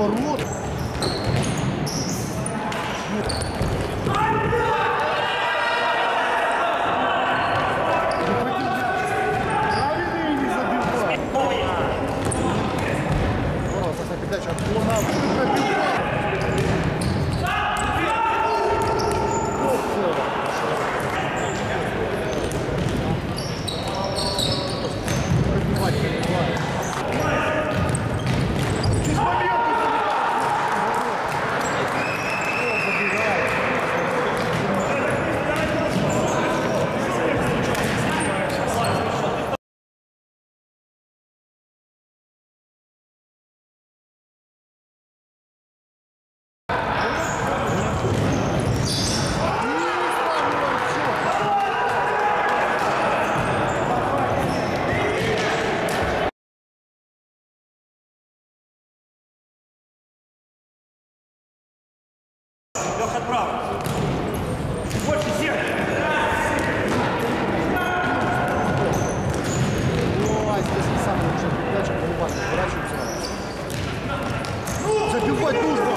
Ворот. Правильно и не забивал. Здорово, Саша, передача от Луна. Леха, отправо. Больше всех. Ну, а здесь не самая лучшая передача, перебас, врачу ну! все. Забивать нужно.